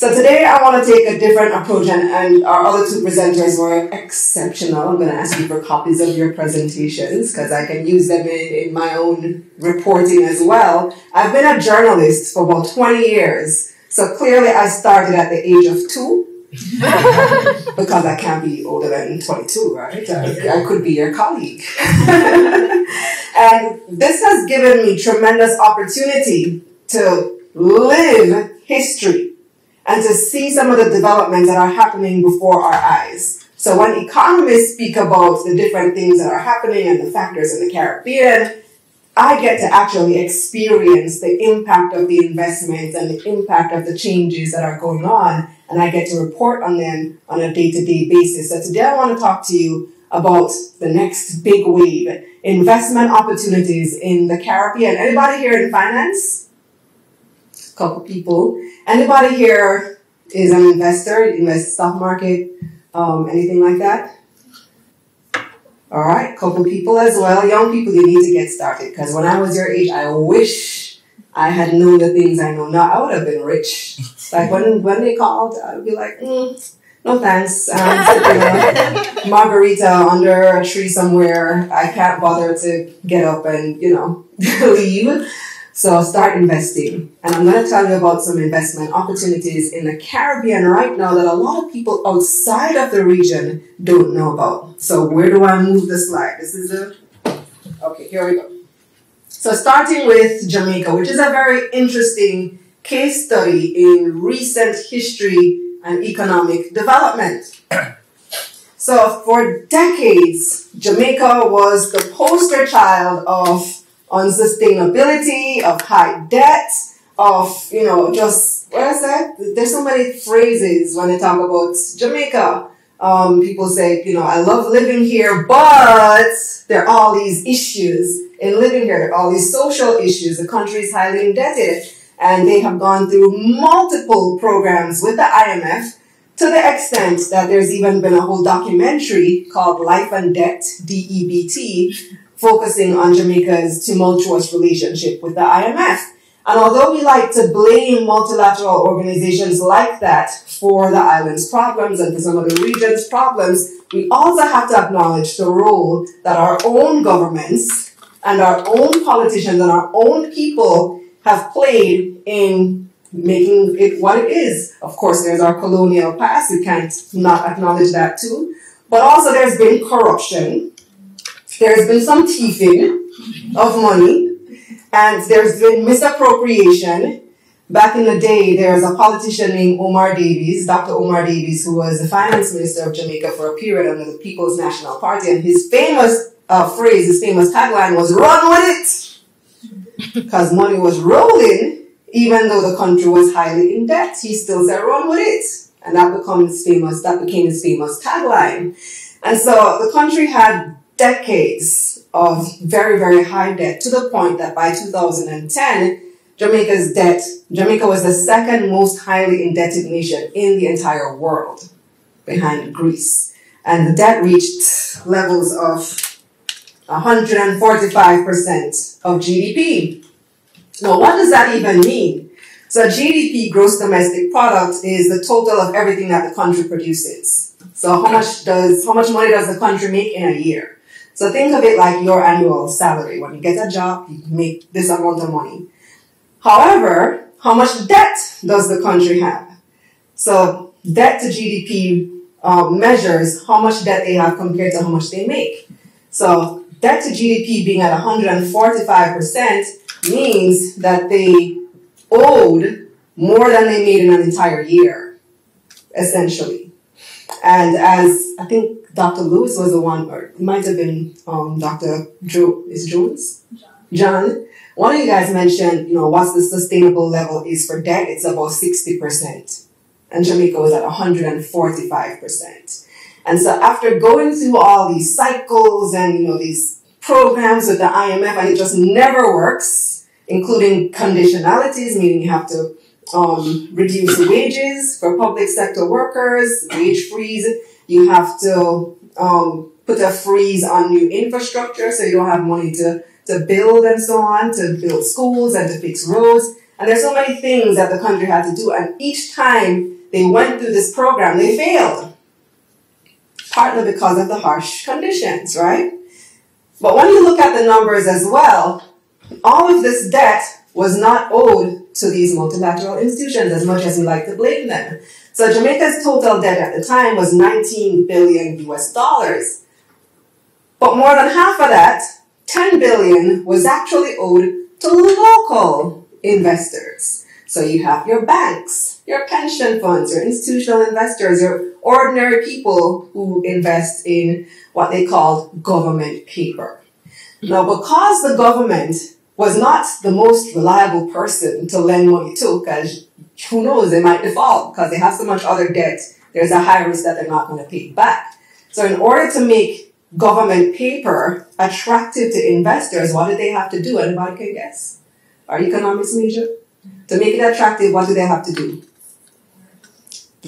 So today I want to take a different approach, and, and our other two presenters were exceptional. I'm going to ask you for copies of your presentations because I can use them in, in my own reporting as well. I've been a journalist for about 20 years, so clearly I started at the age of two. because I can't be older than 22, right? I, I could be your colleague. and this has given me tremendous opportunity to live history and to see some of the developments that are happening before our eyes. So when economists speak about the different things that are happening and the factors in the Caribbean, I get to actually experience the impact of the investments and the impact of the changes that are going on, and I get to report on them on a day to day basis. So today I want to talk to you about the next big wave investment opportunities in the Caribbean. Anybody here in finance? Couple people. Anybody here is an investor, invest stock market, um, anything like that? All right, couple people as well. Young people, you need to get started because when I was your age, I wish I had known the things I know now. I would have been rich. Like when when they called, I'd be like, mm, no thanks. Um, margarita under a tree somewhere. I can't bother to get up and you know leave. So start investing. And I'm going to tell you about some investment opportunities in the Caribbean right now that a lot of people outside of the region don't know about. So where do I move the slide? This is a, okay, here we go. So starting with Jamaica, which is a very interesting case study in recent history and economic development. so for decades, Jamaica was the poster child of unsustainability, of high debt, of, you know, just, what is that? There's so many phrases when they talk about Jamaica. Um, people say, you know, I love living here, but there are all these issues in living here. All these social issues. The country is highly indebted and they have gone through multiple programs with the IMF to the extent that there's even been a whole documentary called Life and Debt, DEBT, focusing on Jamaica's tumultuous relationship with the IMF. And although we like to blame multilateral organizations like that for the island's problems and for some of the region's problems, we also have to acknowledge the role that our own governments and our own politicians and our own people have played in making it what it is. Of course, there's our colonial past, we can't not acknowledge that too. But also, there's been corruption, there's been some thieving of money, and there's been misappropriation. Back in the day, there was a politician named Omar Davies, Dr. Omar Davies, who was the finance minister of Jamaica for a period under the People's National Party, and his famous uh, phrase, his famous tagline was "Run with it," because money was rolling, even though the country was highly in debt. He still said, "Run with it," and that becomes famous. That became his famous tagline. And so the country had decades of very, very high debt to the point that by 2010, Jamaica's debt, Jamaica was the second most highly indebted nation in the entire world behind Greece. And the debt reached levels of 145% of GDP. Now, what does that even mean? So GDP, gross domestic product, is the total of everything that the country produces. So how much does, how much money does the country make in a year? So think of it like your annual salary. When you get a job, you make this amount of money. However, how much debt does the country have? So debt to GDP uh, measures how much debt they have compared to how much they make. So debt to GDP being at 145% means that they owed more than they made in an entire year, essentially. And as I think Dr. Lewis was the one, or it might have been um, Dr. Joe, is Jones? John. John. One of you guys mentioned, you know, what's the sustainable level is for debt. It's about 60%. And Jamaica was at 145%. And so after going through all these cycles and, you know, these programs with the IMF, and it just never works, including conditionalities, meaning you have to um, reduce wages for public sector workers, wage freeze, you have to um, put a freeze on new infrastructure so you don't have money to, to build and so on, to build schools and to fix roads. And there's so many things that the country had to do. And each time they went through this program, they failed. Partly because of the harsh conditions, right? But when you look at the numbers as well, all of this debt was not owed to these multilateral institutions as much as we like to blame them. So Jamaica's total debt at the time was 19 billion US dollars. But more than half of that, 10 billion, was actually owed to local investors. So you have your banks, your pension funds, your institutional investors, your ordinary people who invest in what they call government paper. Now, because the government was not the most reliable person to lend money to, because who knows, they might default because they have so much other debt, there's a high risk that they're not going to pay back. So in order to make government paper attractive to investors, what do they have to do? Anybody can guess? Our economics major? To make it attractive, what do they have to do?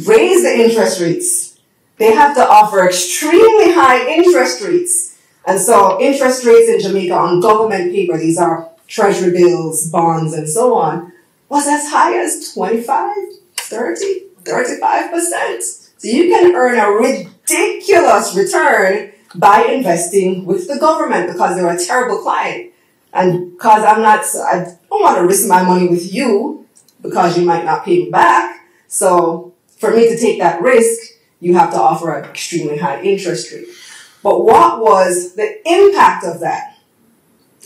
Raise the interest rates. They have to offer extremely high interest rates. And so interest rates in Jamaica on government paper, these are treasury bills, bonds, and so on, was as high as 25, 30, 35%. So you can earn a ridiculous return by investing with the government because they're a terrible client. And because I'm not, I don't want to risk my money with you because you might not pay me back. So for me to take that risk, you have to offer an extremely high interest rate. But what was the impact of that?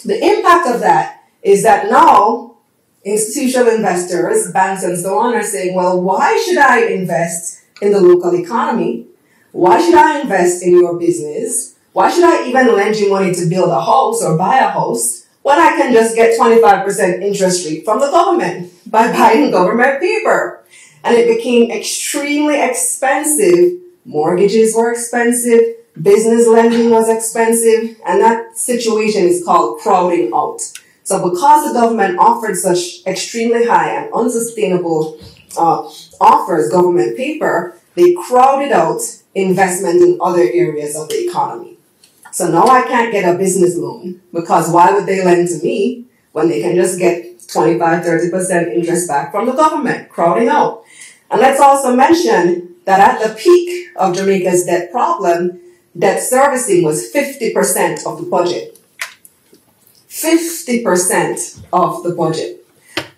The impact of that is that now institutional investors, banks and so on are saying, well, why should I invest in the local economy? Why should I invest in your business? Why should I even lend you money to build a house or buy a house when I can just get 25% interest rate from the government by buying government paper? And it became extremely expensive. Mortgages were expensive. Business lending was expensive. And that situation is called crowding out. So because the government offered such extremely high and unsustainable uh, offers, government paper, they crowded out investment in other areas of the economy. So now I can't get a business loan because why would they lend to me when they can just get 25, 30% interest back from the government, crowding out. And let's also mention that at the peak of Jamaica's debt problem, debt servicing was 50% of the budget. 50% of the budget.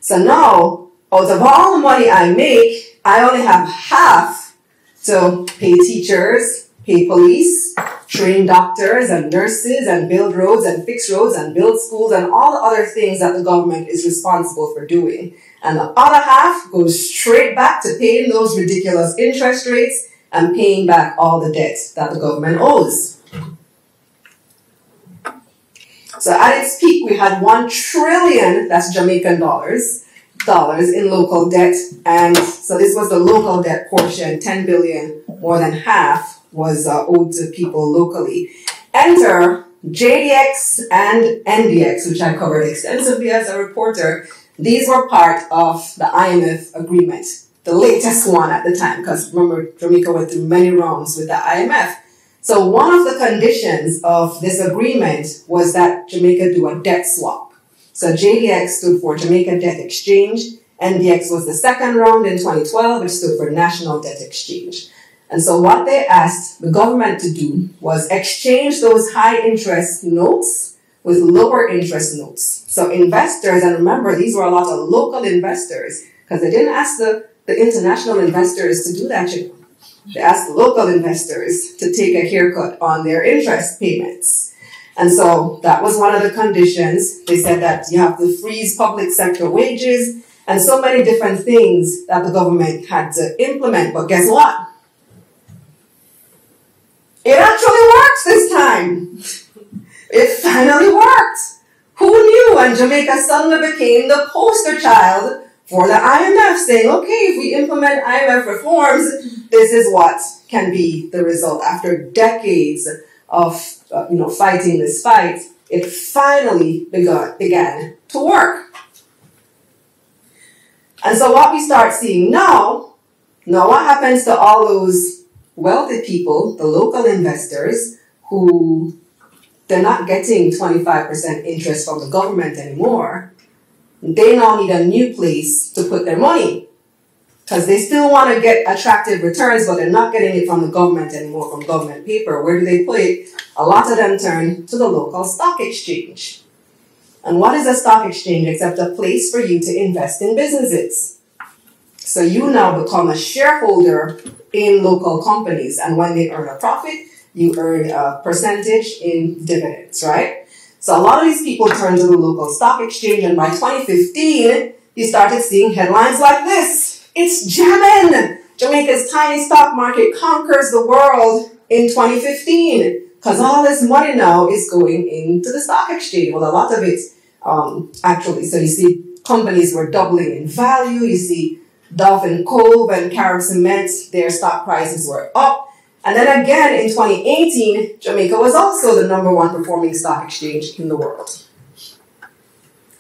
So now, out of all the money I make, I only have half to pay teachers, pay police, train doctors and nurses, and build roads and fix roads and build schools and all the other things that the government is responsible for doing. And the other half goes straight back to paying those ridiculous interest rates and paying back all the debt that the government owes. So at its peak, we had one trillion, that's Jamaican dollars, dollars in local debt. And so this was the local debt portion, 10 billion, more than half was uh, owed to people locally. Enter JDX and NDX, which I covered extensively as a reporter. These were part of the IMF agreement, the latest one at the time, because remember, Jamaica went through many rounds with the IMF. So one of the conditions of this agreement was that Jamaica do a debt swap. So JDX stood for Jamaica Debt Exchange. NDX was the second round in 2012, which stood for National Debt Exchange. And so what they asked the government to do was exchange those high interest notes with lower interest notes. So investors, and remember, these were a lot of local investors, because they didn't ask the, the international investors to do that. You know. They asked local investors to take a haircut on their interest payments. And so that was one of the conditions. They said that you have to freeze public sector wages and so many different things that the government had to implement. But guess what? It actually works this time. It finally worked. Who knew? And Jamaica suddenly became the poster child for the IMF, saying, okay, if we implement IMF reforms, this is what can be the result after decades of uh, you know fighting this fight. It finally begun, began to work. And so what we start seeing now, now what happens to all those wealthy people, the local investors, who they're not getting 25% interest from the government anymore. they now need a new place to put their money because they still want to get attractive returns, but they're not getting it from the government anymore, from government paper. Where do they put it? A lot of them turn to the local stock exchange. And what is a stock exchange except a place for you to invest in businesses? So you now become a shareholder in local companies, and when they earn a profit, you earn a percentage in dividends, right? So a lot of these people turn to the local stock exchange, and by 2015, you started seeing headlines like this. It's jamming! Jamaica's tiny stock market conquers the world in 2015 because all this money now is going into the stock exchange. Well, a lot of it, um, actually. So you see companies were doubling in value. You see and Cove and Carib Cement, their stock prices were up. And then again in 2018, Jamaica was also the number one performing stock exchange in the world.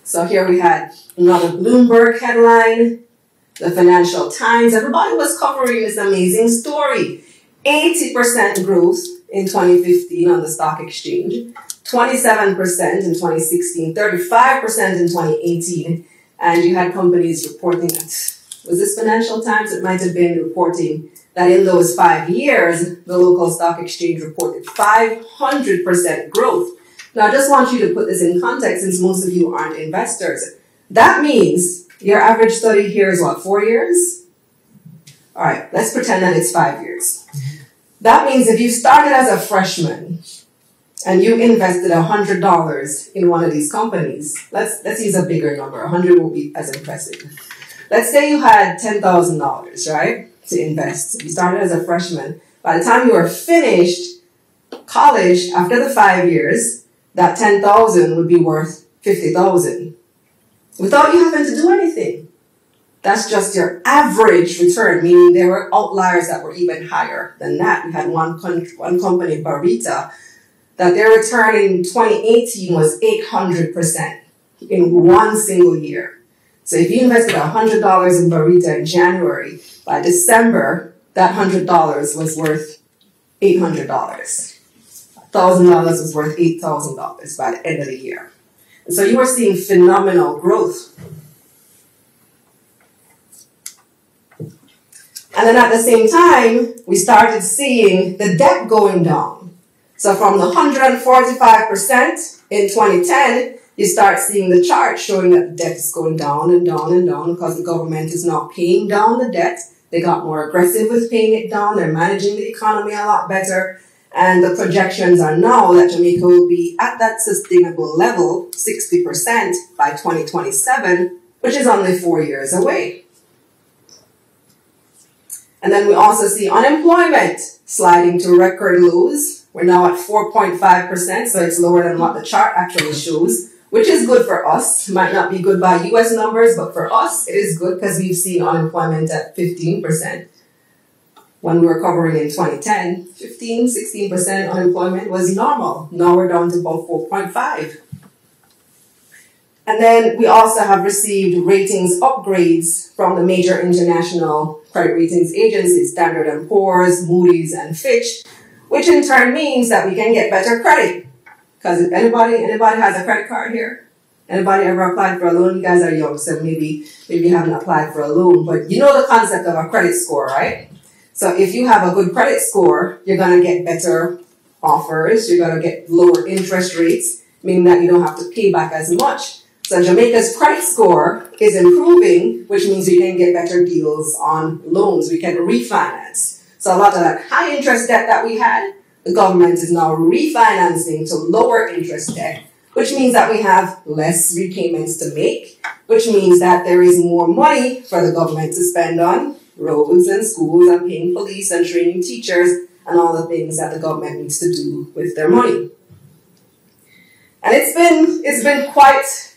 So here we had another Bloomberg headline, the Financial Times. Everybody was covering this amazing story. 80% growth in 2015 on the stock exchange, 27% in 2016, 35% in 2018. And you had companies reporting that. Was this Financial Times? It might have been reporting that in those five years, the local stock exchange reported 500% growth. Now, I just want you to put this in context since most of you aren't investors. That means your average study here is what, four years? All right, let's pretend that it's five years. That means if you started as a freshman and you invested $100 in one of these companies, let's, let's use a bigger number. 100 will be as impressive. Let's say you had $10,000, right? to invest. You started as a freshman. By the time you were finished college after the five years, that 10,000 would be worth 50,000 without you having to do anything. That's just your average return, meaning there were outliers that were even higher than that. We had one, one company, Barita, that their return in 2018 was 800% in one single year. So if you invested $100 in Barita in January, by December, that $100 was worth $800. $1,000 was worth $8,000 by the end of the year. And so you are seeing phenomenal growth. And then at the same time, we started seeing the debt going down. So from the 145% in 2010, you start seeing the chart showing that the debt is going down and down and down because the government is not paying down the debt they got more aggressive with paying it down. They're managing the economy a lot better. And the projections are now that Jamaica will be at that sustainable level, 60% by 2027, which is only four years away. And then we also see unemployment sliding to record lows. We're now at 4.5%, so it's lower than what the chart actually shows which is good for us. Might not be good by US numbers, but for us, it is good because we've seen unemployment at 15%. When we were covering in 2010, 15, 16% unemployment was normal. Now we're down to about 4.5. And then we also have received ratings upgrades from the major international credit ratings agencies, Standard & Poor's, Moody's, and Fitch, which in turn means that we can get better credit because if anybody anybody has a credit card here, anybody ever applied for a loan? You guys are young, so maybe maybe you haven't applied for a loan, but you know the concept of a credit score, right? So if you have a good credit score, you're gonna get better offers. You're gonna get lower interest rates, meaning that you don't have to pay back as much. So Jamaica's credit score is improving, which means we can get better deals on loans. We can refinance. So a lot of that high interest debt that we had, the government is now refinancing to lower interest debt, which means that we have less repayments to make, which means that there is more money for the government to spend on roads and schools and paying police and training teachers and all the things that the government needs to do with their money. And it's been it's been quite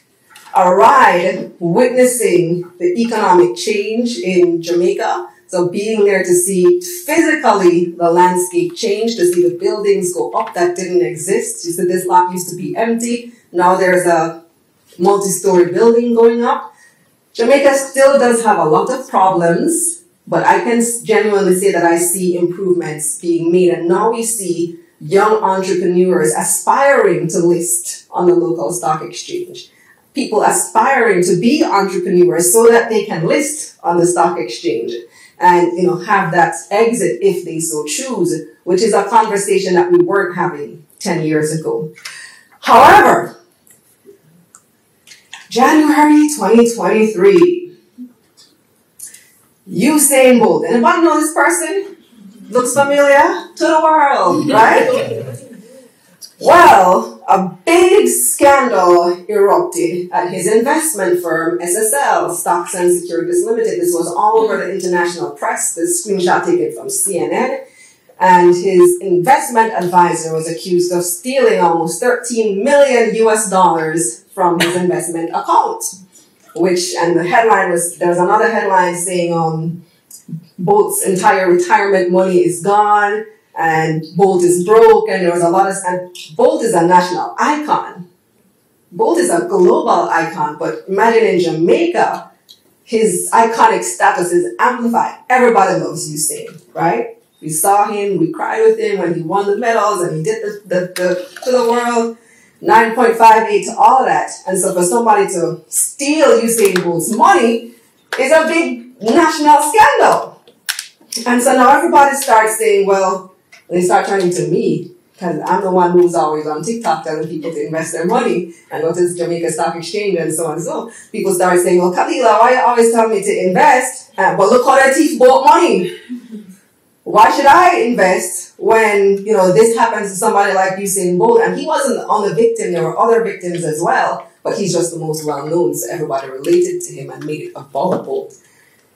a ride witnessing the economic change in Jamaica so being there to see physically the landscape change, to see the buildings go up that didn't exist. You said this lot used to be empty. Now there's a multi-story building going up. Jamaica still does have a lot of problems, but I can genuinely say that I see improvements being made. And now we see young entrepreneurs aspiring to list on the local stock exchange. people aspiring to be entrepreneurs so that they can list on the stock exchange and you know have that exit if they so choose, which is a conversation that we weren't having 10 years ago. However, January 2023, Usain Bolt. Anybody know this person? Looks familiar to the world, right? Well, a big scandal erupted at his investment firm, SSL, Stocks and Securities Limited. This was all over the international press. This screenshot taken from CNN. And his investment advisor was accused of stealing almost 13 million US dollars from his investment account. Which, and the headline was, there was another headline saying, um, Bolt's entire retirement money is gone and Bolt is broke, and there was a lot of, and Bolt is a national icon. Bolt is a global icon, but imagine in Jamaica, his iconic status is amplified. Everybody loves Usain, right? We saw him, we cried with him when he won the medals and he did the, the, the to the world. 9.58 to all of that. And so for somebody to steal Usain Bolt's money is a big national scandal. And so now everybody starts saying, well, they start turning to me because I'm the one who's always on TikTok telling people to invest their money and go to the Jamaica Stock Exchange and so on and so. People start saying, well, Kalilah, why you always tell me to invest? Uh, but look how that thief bought money. Why should I invest when, you know, this happens to somebody like Usain Bolt? And he wasn't on the victim. There were other victims as well, but he's just the most well known. So everybody related to him and made it about Bolt.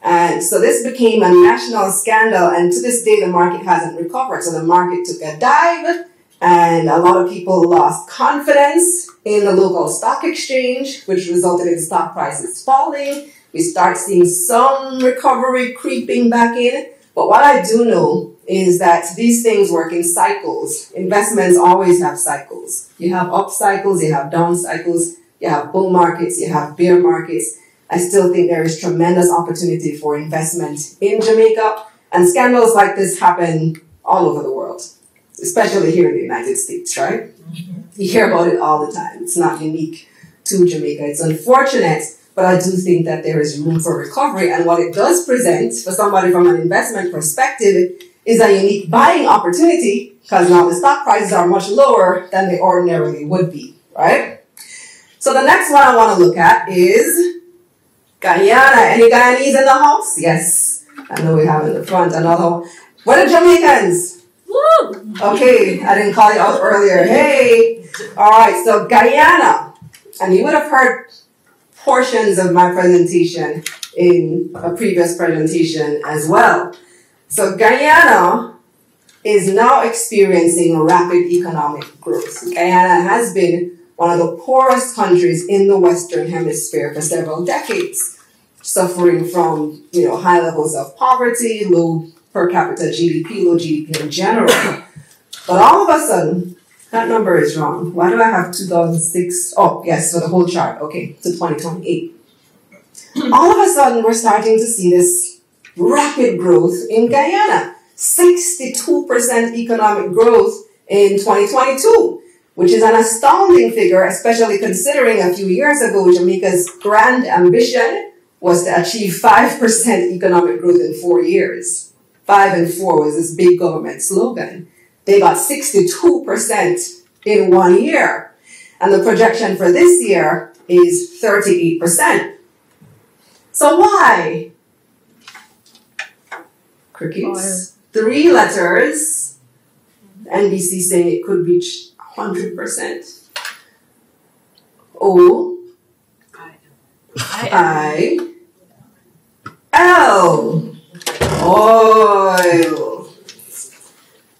And so this became a national scandal, and to this day, the market hasn't recovered. So the market took a dive, and a lot of people lost confidence in the local stock exchange, which resulted in stock prices falling. We start seeing some recovery creeping back in. But what I do know is that these things work in cycles. Investments always have cycles. You have up cycles, you have down cycles, you have bull markets, you have bear markets. I still think there is tremendous opportunity for investment in Jamaica. And scandals like this happen all over the world, especially here in the United States, right? Mm-hmm. You hear about it all the time. It's not unique to Jamaica. It's unfortunate, but I do think that there is room for recovery. And what it does present for somebody from an investment perspective is a unique buying opportunity because now the stock prices are much lower than they ordinarily would be, right? So the next one I want to look at is Guyana. Any Guyanese in the house? Yes. I know we have in the front another one. What are Jamaicans? Woo! Okay, I didn't call you out earlier. Hey! Alright, so Guyana. And you would have heard portions of my presentation in a previous presentation as well. So Guyana is now experiencing rapid economic growth. Guyana has been one of the poorest countries in the Western Hemisphere for several decades suffering from you know high levels of poverty, low per capita GDP, low GDP in general. but all of a sudden, that number is wrong. Why do I have 2006? Oh, yes, for the whole chart. Okay, to 2028. all of a sudden, we're starting to see this rapid growth in Guyana. 62% economic growth in 2022 which is an astounding figure, especially considering a few years ago Jamaica's grand ambition was to achieve 5% economic growth in four years. Five and four was this big government slogan. They got 62% in one year. And the projection for this year is 38%. So why? Crickets. Three letters. NBC saying it could reach 100%. O. I. I. Oil. Oil.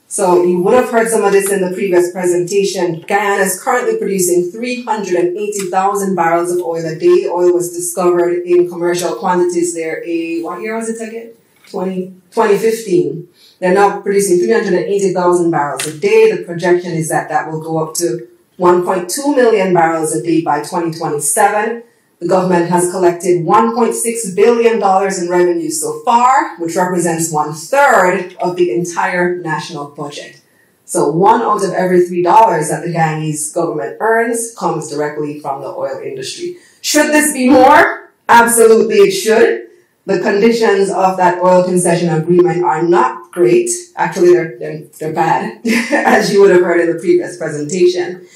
So you would have heard some of this in the previous presentation. Guyana is currently producing 380,000 barrels of oil a day. Oil was discovered in commercial quantities there. A what year was it again? 20, 2015. They're now producing 380,000 barrels a day. The projection is that that will go up to 1.2 million barrels a day by 2027. The government has collected $1.6 billion in revenue so far, which represents one third of the entire national budget. So one out of every three dollars that the Guyanese government earns comes directly from the oil industry. Should this be more? Absolutely it should. The conditions of that oil concession agreement are not great. Actually, they're, they're, they're bad, as you would have heard in the previous presentation.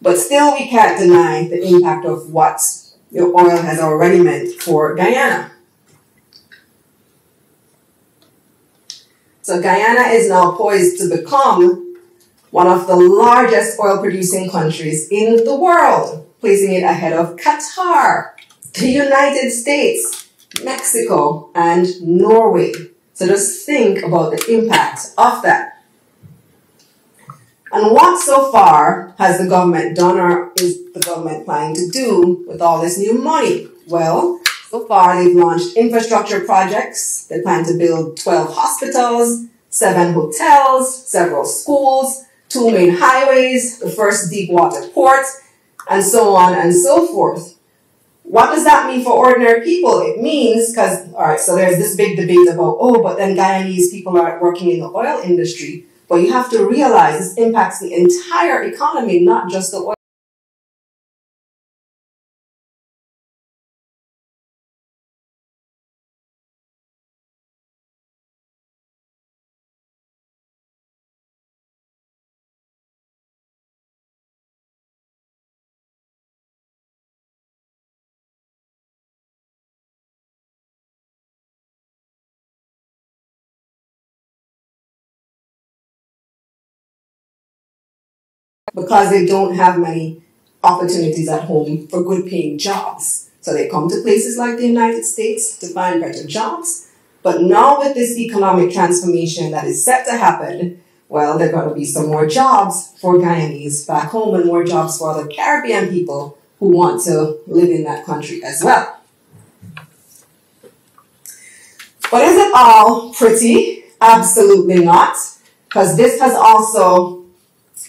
But still, we can't deny the impact of what the oil has already meant for Guyana. So Guyana is now poised to become one of the largest oil producing countries in the world, placing it ahead of Qatar, the United States, Mexico, and Norway. So just think about the impact of that. And what so far has the government done or is the government planning to do with all this new money? Well, so far they've launched infrastructure projects. They plan to build 12 hospitals, seven hotels, several schools, two main highways, the first deep water port, and so on and so forth. What does that mean for ordinary people? It means, because, all right, so there's this big debate about, oh, but then Guyanese people are working in the oil industry. But you have to realize this impacts the entire economy, not just the oil. Because they don't have many opportunities at home for good paying jobs. So they come to places like the United States to find better jobs. But now with this economic transformation that is set to happen, well, there are going to be some more jobs for Guyanese back home and more jobs for other Caribbean people who want to live in that country as well. But is it all pretty? Absolutely not. Because this has also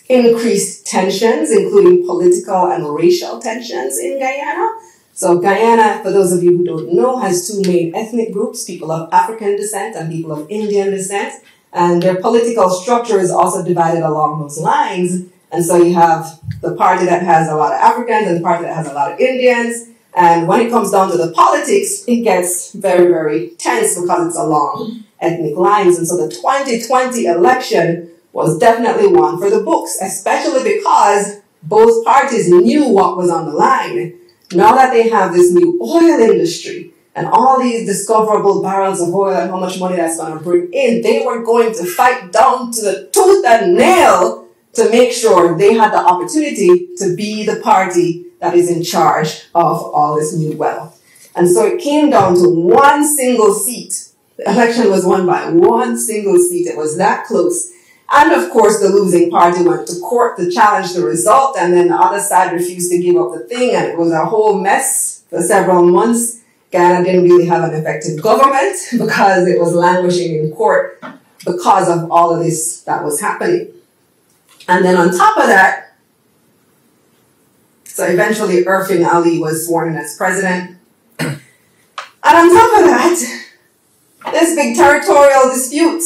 increased tensions, including political and racial tensions in Guyana. So Guyana, for those of you who don't know, has two main ethnic groups, people of African descent and people of Indian descent. And their political structure is also divided along those lines. And so you have the party that has a lot of Africans and the party that has a lot of Indians. And when it comes down to the politics, it gets very, very tense because it's along ethnic lines. And so the 2020 election was definitely one for the books, especially because both parties knew what was on the line. Now that they have this new oil industry and all these discoverable barrels of oil and how much money that's going to bring in, they were going to fight down to the tooth and nail to make sure they had the opportunity to be the party that is in charge of all this new wealth. And so it came down to one single seat. The election was won by one single seat. It was that close. And of course, the losing party went to court to challenge the result, and then the other side refused to give up the thing, and it was a whole mess for several months. Guyana didn't really have an effective government because it was languishing in court because of all of this that was happening. And then on top of that, so eventually Irfaan Ali was sworn in as president. And on top of that, this big territorial dispute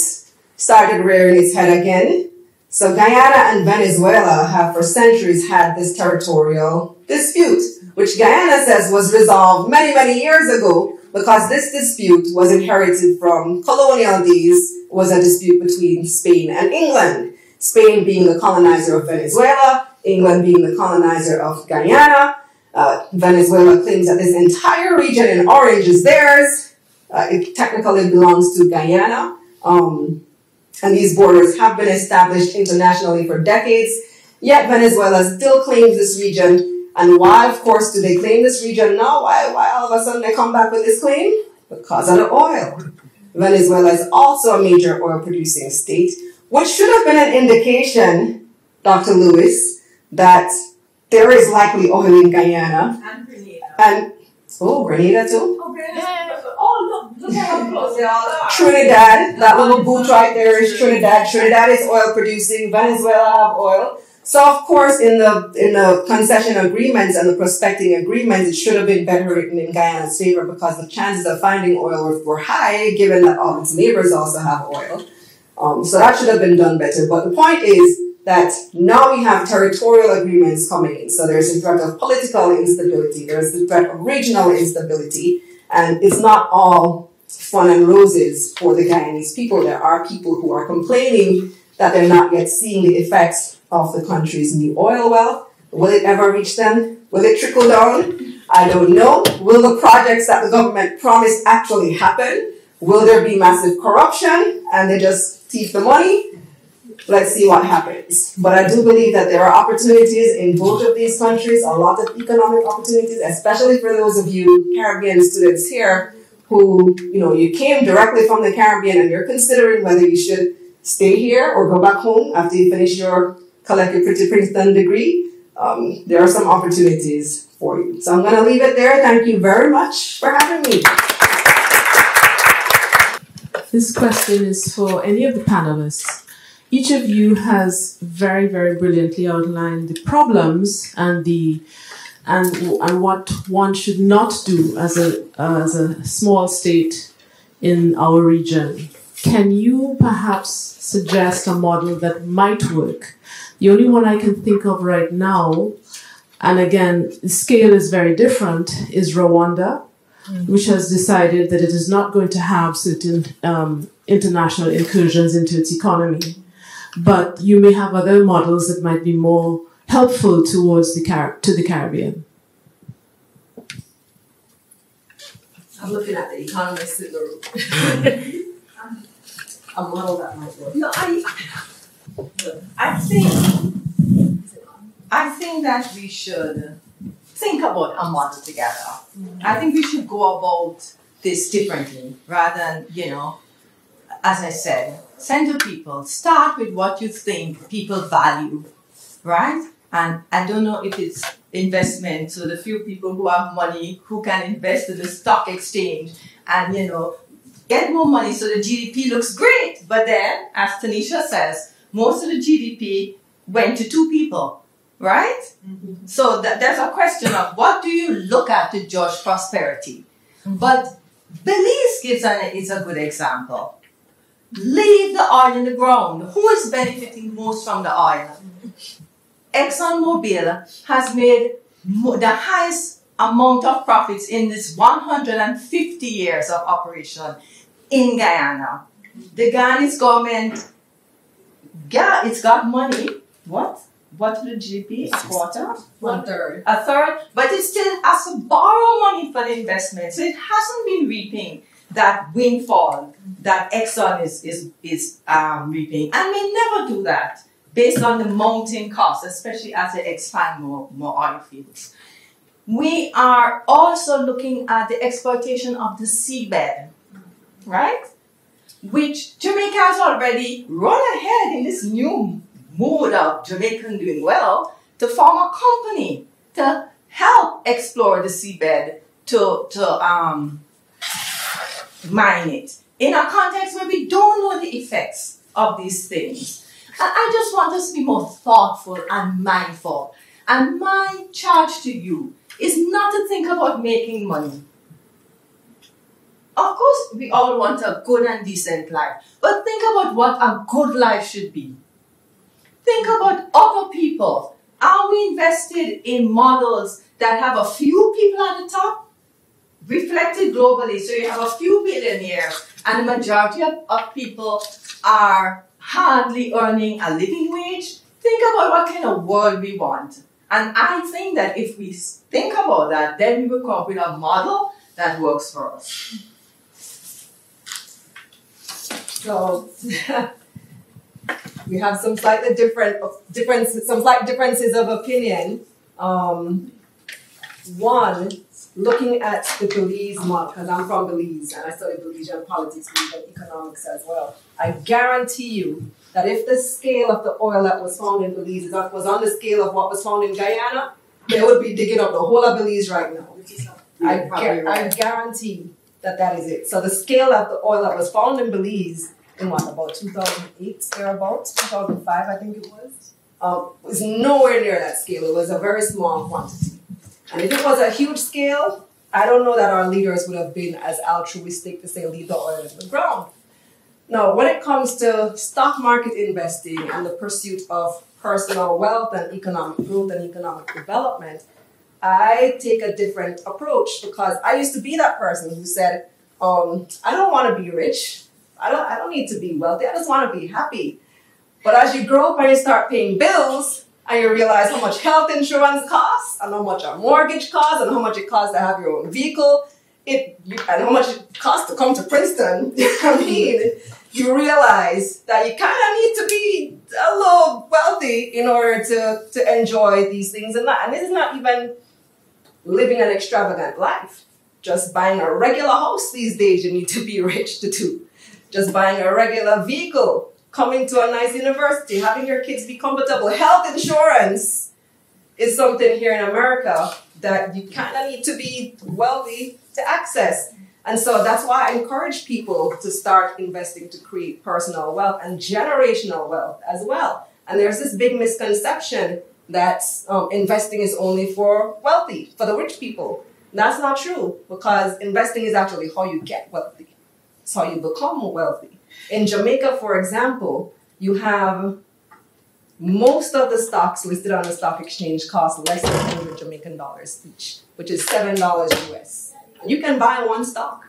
started rearing its head again. So Guyana and Venezuela have for centuries had this territorial dispute, which Guyana says was resolved many, many years ago because this dispute was inherited from colonial days, was a dispute between Spain and England. Spain being the colonizer of Venezuela, England being the colonizer of Guyana. Uh, Venezuela claims that this entire region in orange is theirs. Uh, it technically belongs to Guyana. Um, and these borders have been established internationally for decades. Yet Venezuela still claims this region. And why, of course, do they claim this region now? Why, why all of a sudden they come back with this claim? Because of the oil. Venezuela is also a major oil producing state, which should have been an indication, Dr. Lewis, that there is likely oil in Guyana. And Grenada. And, oh, Grenada too? Oh, Grenada. Oh, Look, look how close they all are. Trinidad, that little boot right there is Trinidad. Trinidad is oil producing. Venezuela have oil. So of course, in the in the concession agreements and the prospecting agreements, it should have been better written in Guyana's favor because the chances of finding oil were, were high, given that all its neighbors also have oil. Um, so that should have been done better. But the point is that now we have territorial agreements coming in. So there's a threat of political instability, there's the threat of regional instability, and it's not all fun and roses for the Guyanese people. There are people who are complaining that they're not yet seeing the effects of the country's new oil well. Will it ever reach them? Will it trickle down? I don't know. Will the projects that the government promised actually happen? Will there be massive corruption and they just thief the money? Let's see what happens. But I do believe that there are opportunities in both of these countries, a lot of economic opportunities, especially for those of you Caribbean students here who, you know, you came directly from the Caribbean and you're considering whether you should stay here or go back home after you finish your collect your pretty Princeton degree. Um, there are some opportunities for you. So I'm going to leave it there. Thank you very much for having me. This question is for any of the panelists. Each of you has very, very brilliantly outlined the problems and the and and what one should not do as a as a small state in our region. Can you perhaps suggest a model that might work? The only one I can think of right now, and again, the scale is very different, is Rwanda, mm-hmm. which has decided that it is not going to have certain um, international incursions into its economy. But you may have other models that might be more helpful towards the Car- to the Caribbean? I'm looking at the economists in the room. a model that might work. No, I, I think, I think that we should think about a model together. Mm-hmm. I think we should go about this differently rather than, you know, as I said, to people, start with what you think people value, right? And I don't know if it's investment, so the few people who have money who can invest in the stock exchange and, you know, get more money so the GDP looks great. But then, as Tanisha says, most of the GDP went to two people, right? Mm-hmm. So that, there's a question of what do you look at to judge prosperity? Mm-hmm. But Belize gives an, is a good example. Leave the oil in the ground. Who is benefiting most from the oil? ExxonMobil has made the highest amount of profits in this 150 years of operation in Guyana. The Guyanese government, yeah, it's got money. What? What the GDP? A quarter? One third. A third, but it still has to borrow money for the investment. So it hasn't been reaping that windfall that Exxon is is is um, reaping, and may never do that based on the mounting costs, especially as they expand more, more oil fields. We are also looking at the exploitation of the seabed, right? Which Jamaica has already run ahead in this new mood of Jamaican doing well to form a company to help explore the seabed to, to um, mine it in a context where we don't know the effects of these things. I just want us to be more thoughtful and mindful. And my charge to you is not to think about making money. Of course, we all want a good and decent life, but think about what a good life should be. Think about other people. Are we invested in models that have a few people at the top? Reflected globally, so you have a few billionaires, and the majority of, of people are hardly earning a living wage, think about what kind of world we want. And I think that if we think about that, then we will come up with a model that works for us. So we have some slightly different difference, some slight differences of opinion. Um, one, looking at the Belize model, because I'm from Belize and I studied Belizean politics and economics as well. I guarantee you that if the scale of the oil that was found in Belize was on the scale of what was found in Guyana, they would be digging up the whole of Belize right now. I, gu- I guarantee that that is it. So the scale of the oil that was found in Belize in what about 2008 thereabouts, 2005 I think it was, um, was nowhere near that scale. It was a very small quantity. And if it was a huge scale, I don't know that our leaders would have been as altruistic to say leave the oil in the ground. Now, when it comes to stock market investing and the pursuit of personal wealth and economic growth and economic development, I take a different approach because I used to be that person who said, um, I don't want to be rich. I don't, I don't need to be wealthy. I just want to be happy. But as you grow up and you start paying bills, and you realize how much health insurance costs, and how much a mortgage costs, and how much it costs to have your own vehicle, it and how much it costs to come to Princeton. I mean, you realize that you kind of need to be a little wealthy in order to, to enjoy these things and that. And this is not even living an extravagant life. Just buying a regular house these days, you need to be rich to do. Just buying a regular vehicle, coming to a nice university, having your kids be comfortable. Health insurance is something here in America that you kind of need to be wealthy to access. And so that's why I encourage people to start investing to create personal wealth and generational wealth as well. And there's this big misconception that um, investing is only for wealthy, for the rich people. That's not true because investing is actually how you get wealthy. It's how you become wealthy. In Jamaica, for example, you have most of the stocks listed on the stock exchange cost less than 100 Jamaican dollars each, which is $7 US. You can buy one stock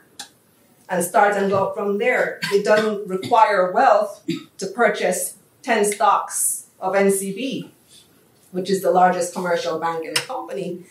and start and go from there. It doesn't require wealth to purchase 10 stocks of NCB which is the largest commercial bank in the company,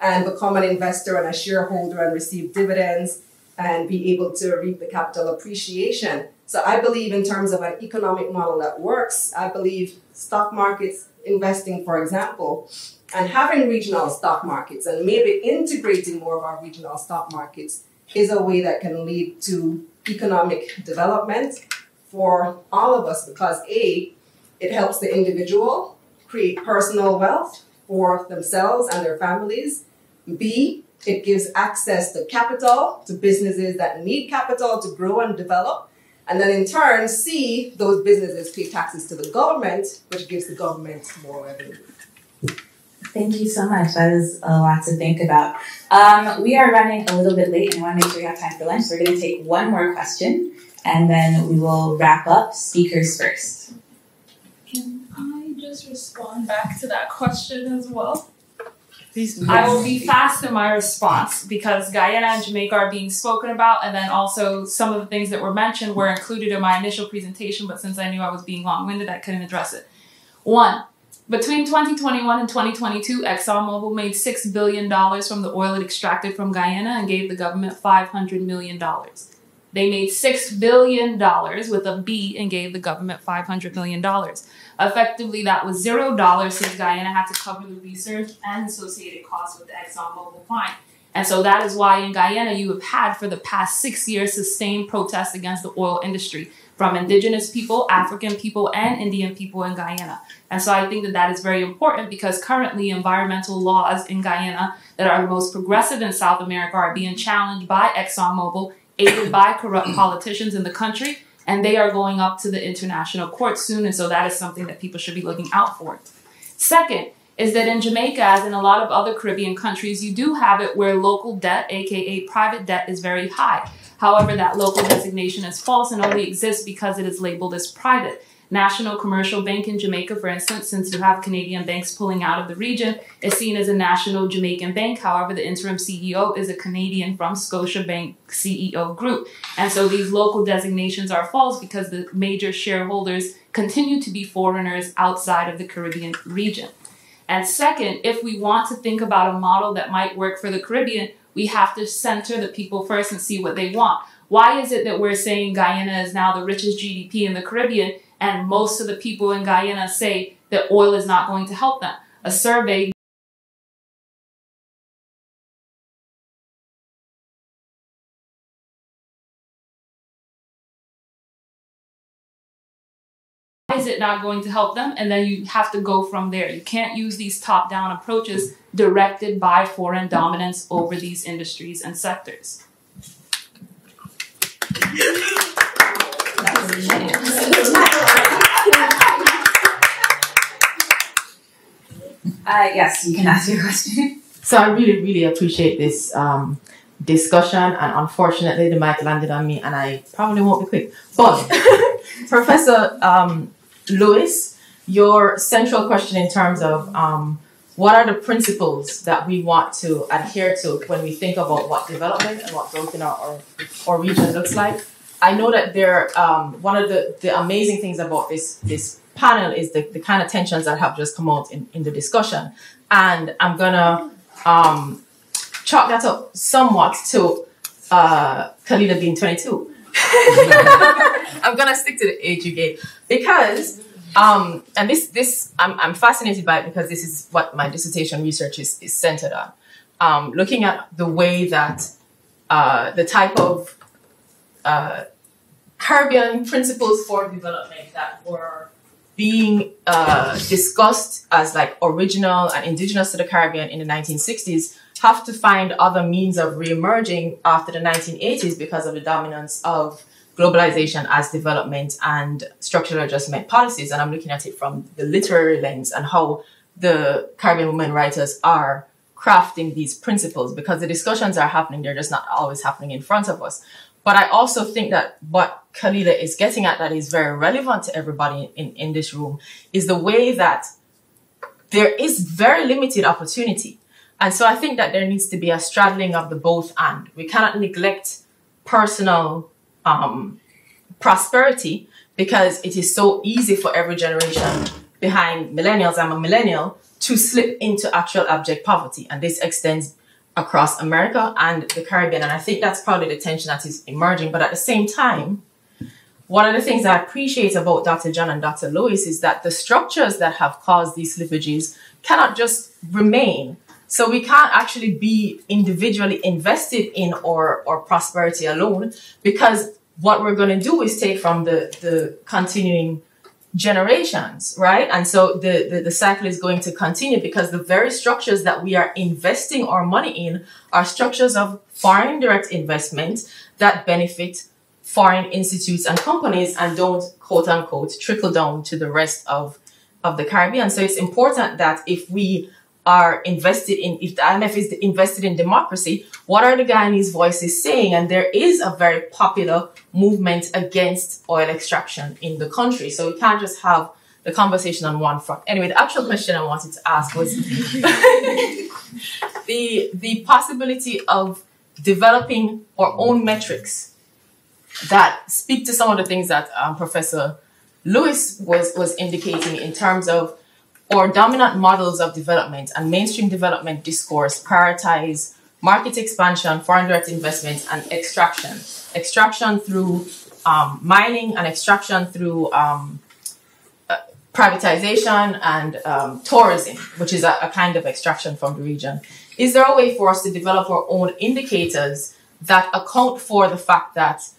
and become an investor and a shareholder and receive dividends and be able to reap the capital appreciation. So I believe in terms of an economic model that works, I believe stock markets investing, for example, and having regional stock markets and maybe integrating more of our regional stock markets is a way that can lead to economic development for all of us because A, it helps the individual create personal wealth for themselves and their families. B, it gives access to capital to businesses that need capital to grow and develop. And then in turn, C, those businesses pay taxes to the government, which gives the government more revenue. Thank you so much. That is a lot to think about. Um, we are running a little bit late and I want to make sure we have time for lunch. So we're going to take one more question and then we will wrap up. Speakers first Can I just respond back to that question as well? Yes. I will be fast in my response because Guyana and Jamaica are being spoken about, and then also some of the things that were mentioned were included in my initial presentation, but since I knew I was being long winded, I couldn't address it. One, between 2021 and 2022, ExxonMobil made $6 billion from the oil it extracted from Guyana and gave the government $500 million. They made $6 billion with a B and gave the government $500 million. Effectively, that was zero dollars since Guyana had to cover the research and associated costs with the ExxonMobil fine. And so that is why in Guyana you have had for the past six years sustained protests against the oil industry from indigenous people, African people, and Indian people in Guyana. And so I think that that is very important because currently environmental laws in Guyana that are the most progressive in South America are being challenged by ExxonMobil, aided by corrupt politicians in the country and they are going up to the international court soon, and so that is something that people should be looking out for. Second, is that in Jamaica, as in a lot of other Caribbean countries, you do have it where local debt, aka private debt, is very high. However, that local designation is false and only exists because it is labeled as private. National Commercial Bank in Jamaica, for instance, since you have Canadian banks pulling out of the region, is seen as a national Jamaican bank. However, the interim CEO is a Canadian from Scotiabank CEO Group. And so these local designations are false because the major shareholders continue to be foreigners outside of the Caribbean region. And second, if we want to think about a model that might work for the Caribbean, we have to center the people first and see what they want. Why is it that we're saying Guyana is now the richest GDP in the Caribbean? And most of the people in Guyana say that oil is not going to help them. A survey is it not going to help them? And then you have to go from there. You can't use these top down approaches directed by foreign dominance over these industries and sectors. Uh, yes, you can ask your question. So I really, really appreciate this um, discussion, and unfortunately, the mic landed on me, and I probably won't be quick. But Professor um, Lewis, your central question in terms of um, what are the principles that we want to adhere to when we think about what development and what growth in our, region looks like? I know that there, um, one of the, the amazing things about this, this panel is the, the kind of tensions that have just come out in, in the discussion. And I'm gonna um, chalk that up somewhat to uh, Kalilah being 22. I'm gonna stick to the age you gave because um, and this this I'm, I'm fascinated by it because this is what my dissertation research is, is centered on. Um, looking at the way that uh, the type of uh, Caribbean principles for development that were being uh, discussed as like original and indigenous to the Caribbean in the 1960s have to find other means of reemerging after the 1980s because of the dominance of globalization as development and structural adjustment policies. And I'm looking at it from the literary lens and how the Caribbean women writers are crafting these principles because the discussions are happening, they're just not always happening in front of us. But I also think that what Kalilah is getting at that is very relevant to everybody in, in this room is the way that there is very limited opportunity. And so I think that there needs to be a straddling of the both and. We cannot neglect personal um, prosperity because it is so easy for every generation behind millennials, I'm a millennial, to slip into actual abject poverty. And this extends across America and the Caribbean. And I think that's probably the tension that is emerging. But at the same time, one of the things I appreciate about Dr. John and Dr. Lewis is that the structures that have caused these slippages cannot just remain. So we can't actually be individually invested in our, our prosperity alone because what we're going to do is take from the, the continuing generations, right? And so the, the, the, cycle is going to continue because the very structures that we are investing our money in are structures of foreign direct investment that benefit foreign institutes and companies and don't quote unquote trickle down to the rest of, of the Caribbean. So it's important that if we are invested in, if the IMF is invested in democracy, what are the Guyanese voices saying? And there is a very popular movement against oil extraction in the country. So we can't just have the conversation on one front. Anyway, the actual question I wanted to ask was the, the possibility of developing our own metrics that speak to some of the things that um, Professor Lewis was, was indicating in terms of or dominant models of development and mainstream development discourse prioritize market expansion, foreign direct investment, and extraction. Extraction through um, mining and extraction through um, uh, privatization and um, tourism, which is a, a, kind of extraction from the region. Is there a way for us to develop our own indicators that account for the fact that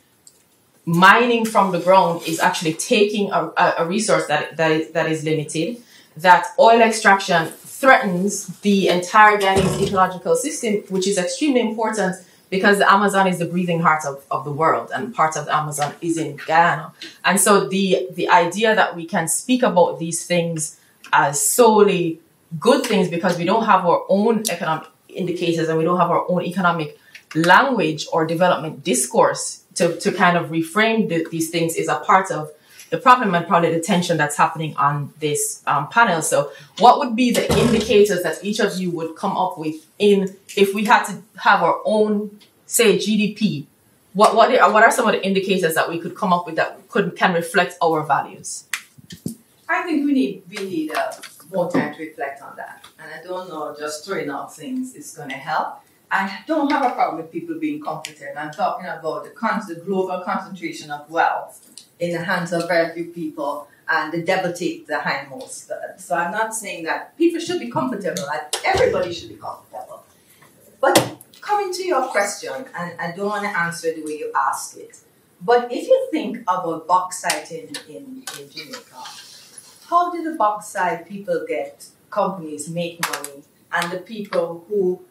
mining from the ground is actually taking a, a resource that, that, is, that is limited? that oil extraction threatens the entire Guyanese ecological system, which is extremely important because the Amazon is the breathing heart of, of the world and part of the Amazon is in Guyana. And so the, the idea that we can speak about these things as solely good things because we don't have our own economic indicators and we don't have our own economic language or development discourse to, to kind of reframe the, these things is a part of the problem and probably the tension that's happening on this um, panel. So, what would be the indicators that each of you would come up with in if we had to have our own, say, GDP? What what are, what are some of the indicators that we could come up with that could can reflect our values? I think we need we need uh, more time to reflect on that, and I don't know just throwing out things is going to help. I don't have a problem with people being competent. I'm talking about the, con- the global concentration of wealth in the hands of very few people and the devil take the hindmost. So I'm not saying that people should be comfortable, everybody should be comfortable. But coming to your question, and I don't want to answer the way you ask it, but if you think about bauxite in, in, in Jamaica, how did the bauxite people get companies make money and the people who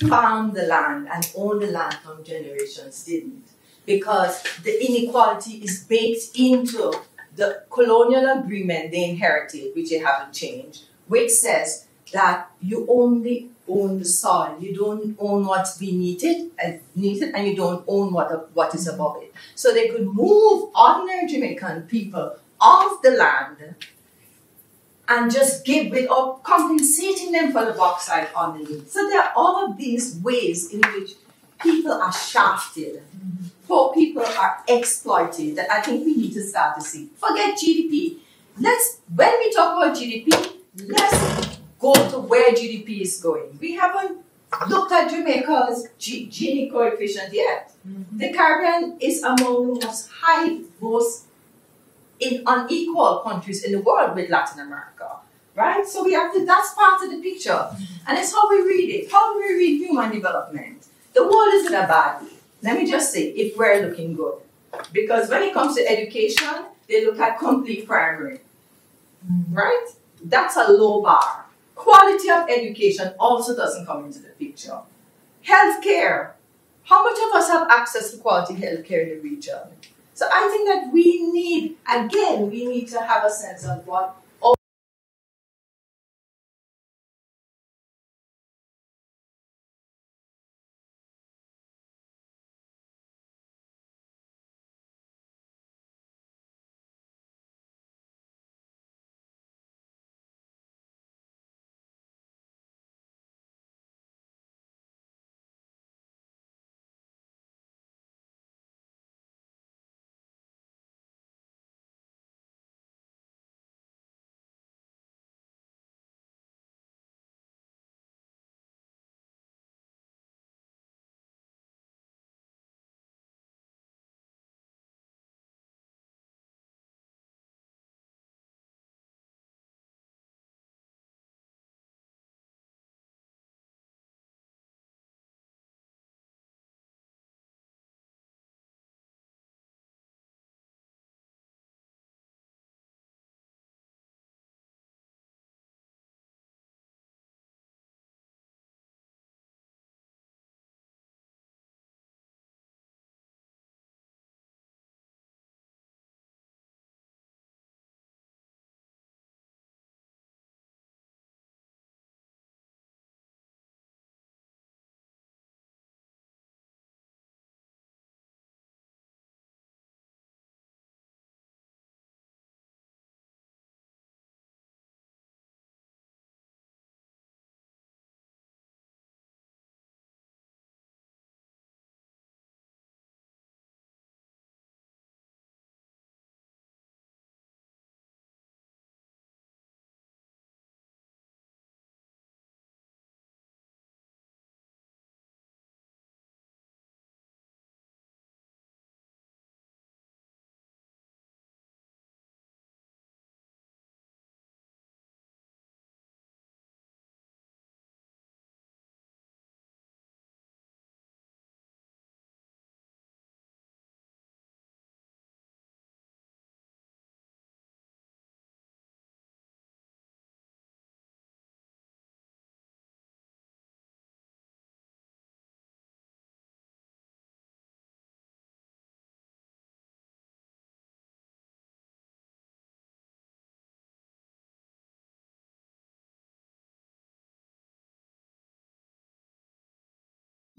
found the land and owned the land from generations didn't? because the inequality is baked into the colonial agreement they inherited, which they haven't changed, which says that you only own the soil. You don't own what's beneath it, and it, and you don't own what what is above it. So they could move ordinary Jamaican people off the land and just give it up, compensating them for the bauxite underneath. So there are all of these ways in which people are shafted. Poor people are exploited that I think we need to start to see. Forget GDP. Let's when we talk about GDP, let's go to where GDP is going. We haven't looked at Jamaica's G- Gini coefficient yet. Mm-hmm. The Caribbean is among the most high, most in unequal countries in the world with Latin America. Right? So we have to, that's part of the picture. Mm-hmm. And it's how we read it. How do we read human development? The world is in a bad way. Let me just say, if we're looking good. Because when it comes to education, they look at complete primary. Mm-hmm. Right? That's a low bar. Quality of education also doesn't come into the picture. Healthcare. How much of us have access to quality healthcare in the region? So I think that we need, again, we need to have a sense of what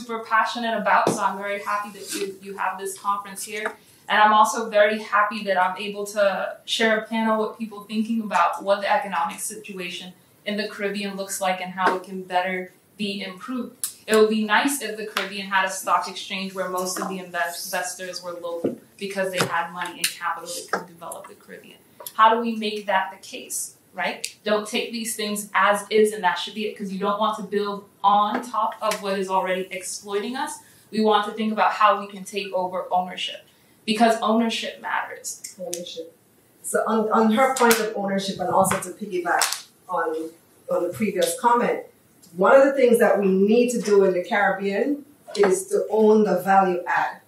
super passionate about. So I'm very happy that you, you have this conference here. And I'm also very happy that I'm able to share a panel with people thinking about what the economic situation in the Caribbean looks like and how it can better be improved. It would be nice if the Caribbean had a stock exchange where most of the investors were local because they had money and capital that could develop the Caribbean. How do we make that the case? Right? Don't take these things as is and that should be it because you don't want to build on top of what is already exploiting us. We want to think about how we can take over ownership because ownership matters. Ownership. So on, on her point of ownership and also to piggyback on, on the previous comment, one of the things that we need to do in the Caribbean is to own the value add.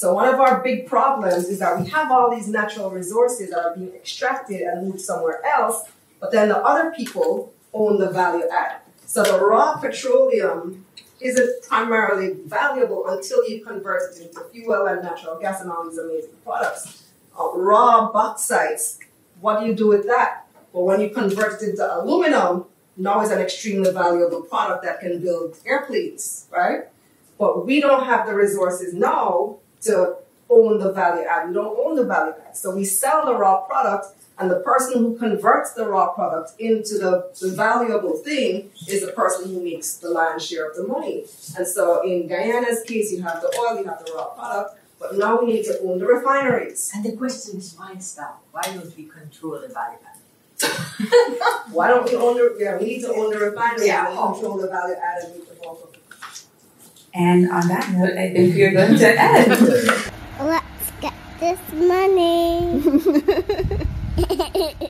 So one of our big problems is that we have all these natural resources that are being extracted and moved somewhere else, but then the other people own the value add. So the raw petroleum isn't primarily valuable until you convert it into fuel and natural gas and all these amazing products. Uh, raw bauxites, what do you do with that? Well, when you convert it into aluminum, now it's an extremely valuable product that can build airplanes, right? But we don't have the resources now to own the value add. We don't own the value add. So we sell the raw product, and the person who converts the raw product into the, the valuable thing is the person who makes the lion's share of the money. And so in Guyana's case, you have the oil, you have the raw product, but now we need to own the refineries. And the question is why stop? Why don't we control the value add? Why don't we own the, yeah, we need to own the refineries Yeah. and control the value add and make the bulk. And on that note, I think we are going to end. Let's get this money.